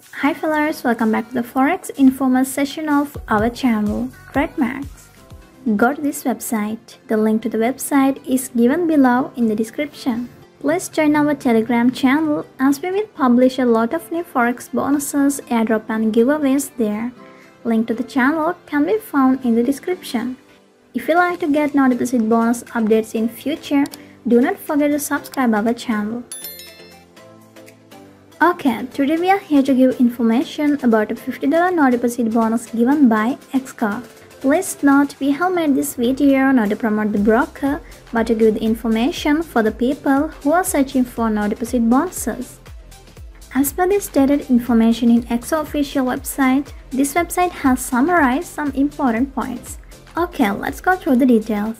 Hi fellas, welcome back to the Forex informal session of our channel, TradeMax. Go to this website. The link to the website is given below in the description. Please join our Telegram channel as we will publish a lot of new Forex bonuses, airdrop and giveaways there. Link to the channel can be found in the description. If you like to get no deposit bonus updates in future, do not forget to subscribe our channel. Okay, today we are here to give information about a $50 no deposit bonus given by Exco. Please note we have made this video not to promote the broker but to give the information for the people who are searching for no deposit bonuses. As per the stated information in Exco official website, this website has summarized some important points. Okay, let's go through the details.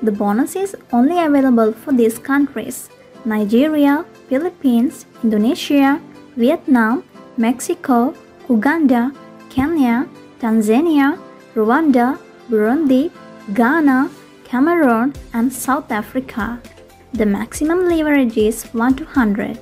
The bonus is only available for these countries Nigeria, Philippines, Indonesia, Vietnam, Mexico, Uganda, Kenya, Tanzania, Rwanda, Burundi, Ghana, Cameroon, and South Africa. The maximum leverage is 1 to 100.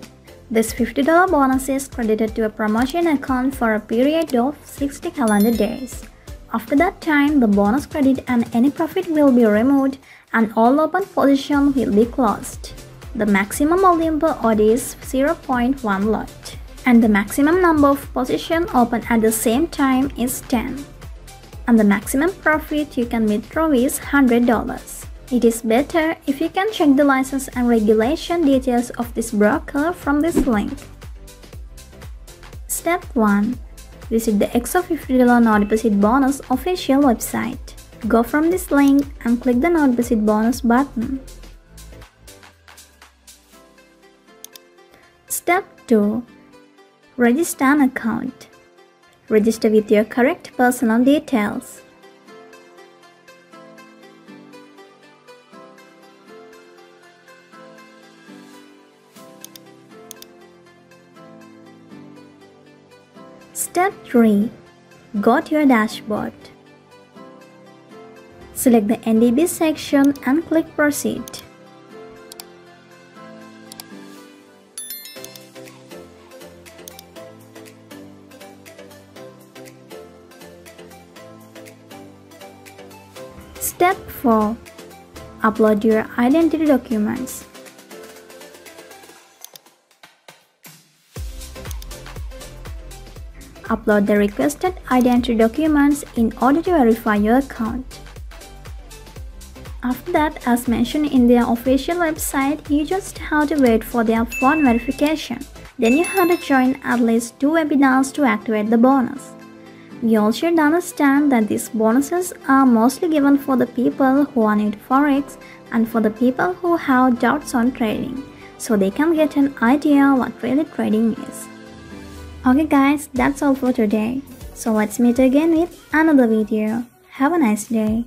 This $50 bonus is credited to a promotion account for a period of 60 calendar days. After that time, the bonus credit and any profit will be removed and all open positions will be closed. The maximum volume per order is 0.1 lot and the maximum number of positions open at the same time is 10. And the maximum profit you can withdraw is $100. It is better if you can check the license and regulation details of this broker from this link. Step 1. Visit the Exco $50 no deposit bonus official website. Go from this link and click the no deposit bonus button. Step 2. Register an account. Register with your correct personal details. Step 3. Go to your dashboard. Select the NDB section and click Proceed. Step 4. Upload your identity documents. Upload the requested identity documents in order to verify your account. After that, as mentioned in their official website, you just have to wait for their phone verification. Then you have to join at least two webinars to activate the bonus. We all should understand that these bonuses are mostly given for the people who are new to Forex and for the people who have doubts on trading, so they can get an idea what really trading is. Okay guys, that's all for today. So let's meet again with another video. Have a nice day.